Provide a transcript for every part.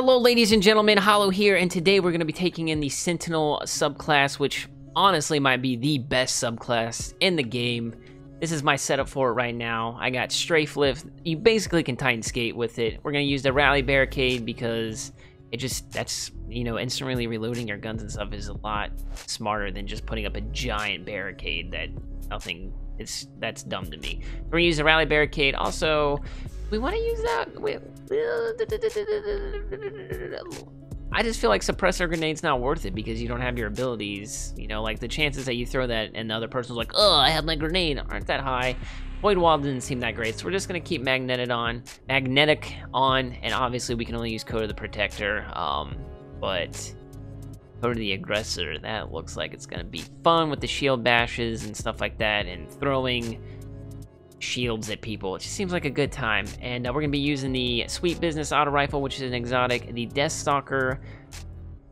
Hello, ladies and gentlemen, Hollow here, and today we're going to be taking in the Sentinel subclass, which honestly might be the best subclass in the game. This is my setup for it right now. I got Strafe Lift. You basically can Titan Skate with it. We're going to use the Rally Barricade because it just, that's, you know, instantly reloading your guns and stuff is a lot smarter than just putting up a giant barricade that nothing, it's, that's dumb to me. We're going to use the Rally Barricade. Also, we want to use that. I just feel like suppressor grenade's not worth it because you don't have your abilities. You know, like the chances that you throw that and the other person's like, oh, I have my grenade aren't that high. Void Wall didn't seem that great, so we're just gonna keep magnetic on, magnetic on, and obviously we can only use Code of the Protector. Um, but Code of the Aggressor, that looks like it's gonna be fun with the shield bashes and stuff like that, and throwing shields at people. It just seems like a good time. And uh, we're going to be using the Sweet Business Auto Rifle, which is an exotic. The Death Stalker,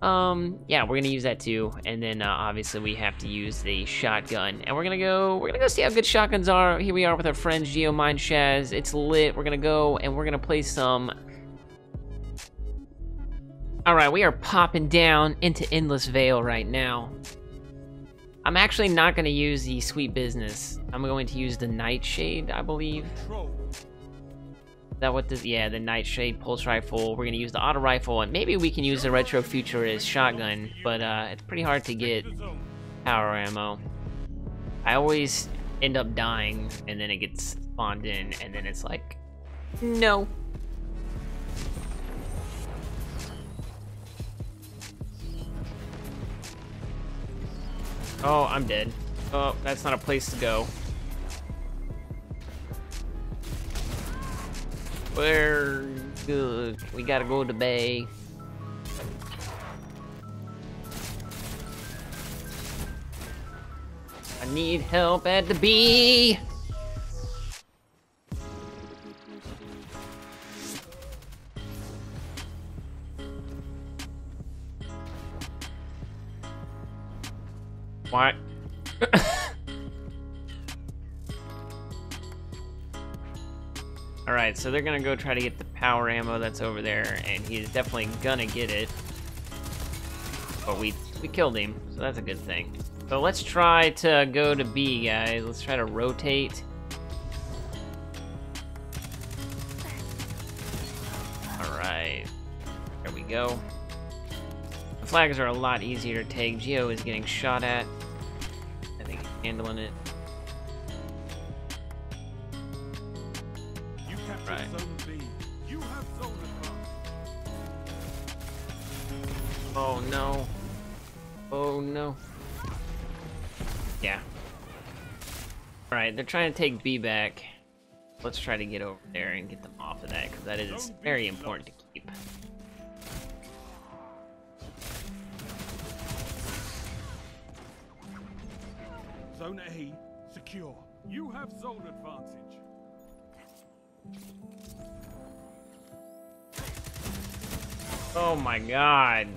um, yeah, we're going to use that too. And then uh, obviously we have to use the shotgun. And we're going to go, we're going to go see how good shotguns are. Here we are with our friends Geomine Shaz. It's lit. We're going to go and we're going to play some... Alright, we are popping down into Endless Vale right now. I'm actually not going to use the Sweet Business. I'm going to use the Nightshade, I believe. Is that what this? Yeah, the Nightshade Pulse Rifle. We're going to use the Auto Rifle, and maybe we can use the Retro Futurist Shotgun, but uh, it's pretty hard to get power ammo. I always end up dying, and then it gets spawned in, and then it's like, no. Oh, I'm dead. Oh, that's not a place to go. We're good. We gotta go to bay. I need help at the bee. What? Alright, so they're gonna go try to get the power ammo that's over there, and he's definitely gonna get it. But we, we killed him, so that's a good thing. So let's try to go to B, guys. Let's try to rotate. Alright. There we go. Flags are a lot easier to take. Geo is getting shot at. I think he's handling it. Right. Oh no. Oh no. Yeah. Alright, they're trying to take B back. Let's try to get over there and get them off of that, because that is very important to keep. Zone A, secure. You have zone advantage. Oh my god.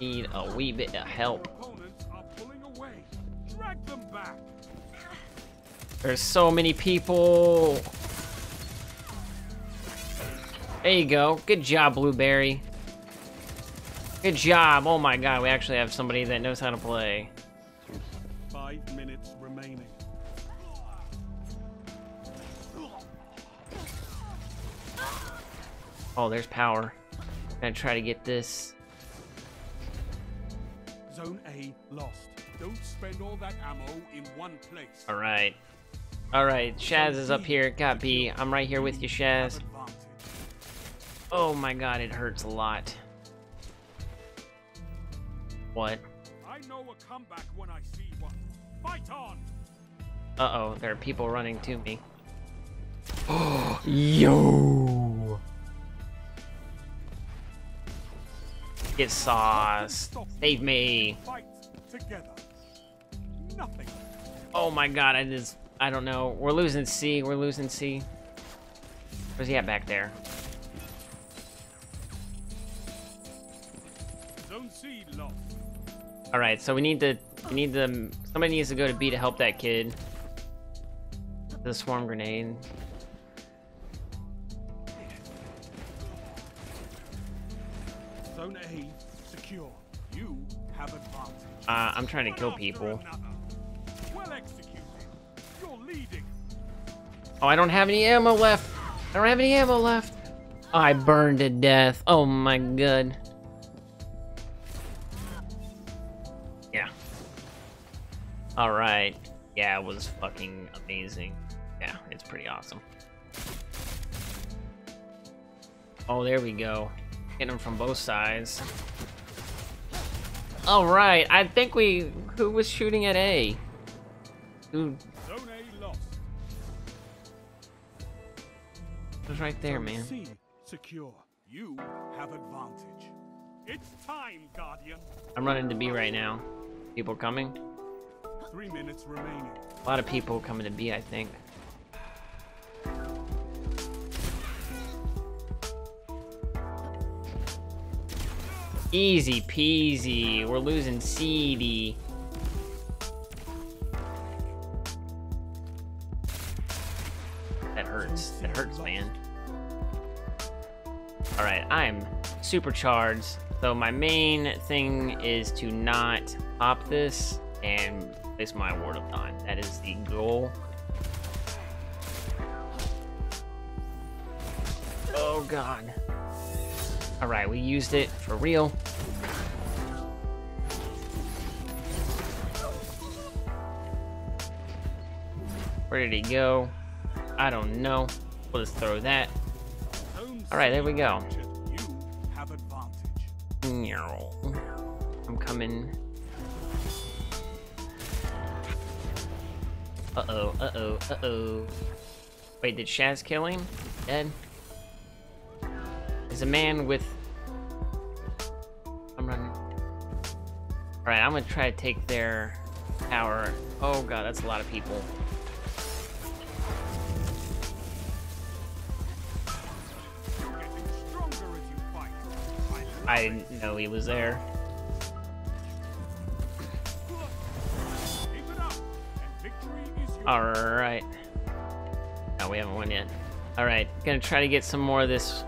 Need a wee bit of help. Opponents are pulling away. Drag them back. There's so many people. There you go. Good job, Blueberry. Good job. Oh my god, we actually have somebody that knows how to play. Five minutes remaining. Oh, there's power. I'm Gonna try to get this. Zone A lost. Don't spend all that ammo in one place. Alright. Alright, Shaz is up here. Got B. I'm right here with you, Shaz. Oh my god, it hurts a lot. What? I know a comeback when I see. Fight on! Uh-oh, there are people running to me. Yo! Get sauced. Save me. Fight together. Nothing. Oh my god, I just... I don't know. We're losing C. We're losing C. Where's he at back there? Zone C lost. Alright, so we need to... We need to... Somebody needs to go to B to help that kid. The swarm grenade. Zone A secure. You have advantage. Uh, I'm trying to kill people. Well executed. You're leading. Oh, I don't have any ammo left. I don't have any ammo left. I burned to death. Oh my god. Alright. Yeah, it was fucking amazing. Yeah, it's pretty awesome. Oh, there we go. Hitting them from both sides. Alright, I think we... Who was shooting at A? Who lost. was right there, man? C secure. You have advantage. It's time, Guardian. I'm running to B right now. People coming? Three minutes remaining. A lot of people coming to B, I think. Easy peasy. We're losing CD. That hurts. That hurts, man. Alright, I'm supercharged. So my main thing is to not pop this and place my Ward of Dawn. That is the goal. Oh god. Alright, we used it for real. Where did he go? I don't know. We'll just throw that. All right, there we go. captured. You have advantage. Meow. I'm coming. Uh-oh, uh-oh, uh-oh. Wait, did Shaz kill him? Dead? There's a man with... I'm running. Alright, I'm gonna try to take their tower. Oh god, that's a lot of people. I didn't know he was there. Keep it up, and victory. Alright. No, we haven't won yet. Alright, gonna try to get some more of this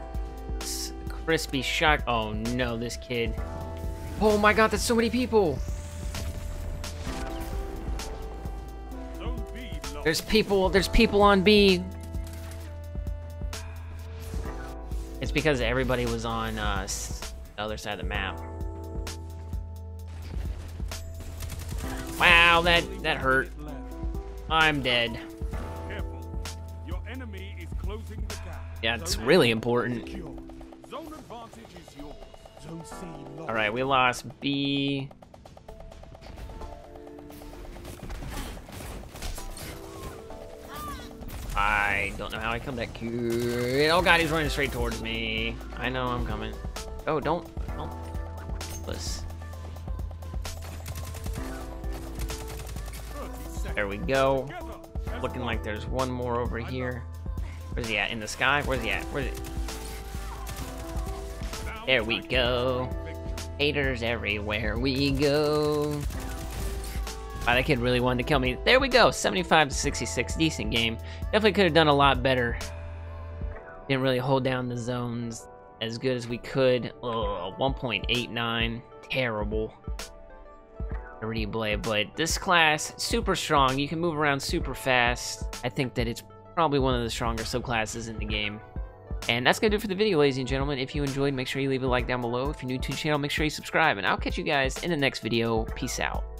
crispy shock. Oh no, this kid. Oh my god, that's so many people! There's people, there's people on B. It's because everybody was on uh, the other side of the map. Wow, that that hurt. I'm dead. Careful. Your enemy is closing the gap. Yeah, it's really important. Zone advantage is yours. Zone C lost. All right, we lost B. I don't know how I come back here. Oh god, he's running straight towards me. I know I'm coming. Oh, don't, don't. Let's. There we go. Looking like there's one more over here. Where's he at? In the sky? Where's he at? Where's it? There we go. Haters everywhere we go. Wow, that kid really wanted to kill me. There we go, 75 to 66, decent game. Definitely could have done a lot better. Didn't really hold down the zones as good as we could. Ugh, 1.89, terrible. Replay, but this class, super strong. You can move around super fast. I think that it's probably one of the stronger subclasses in the game. And that's going to do it for the video, ladies and gentlemen. If you enjoyed, make sure you leave a like down below. If you're new to the channel, make sure you subscribe. And I'll catch you guys in the next video. Peace out.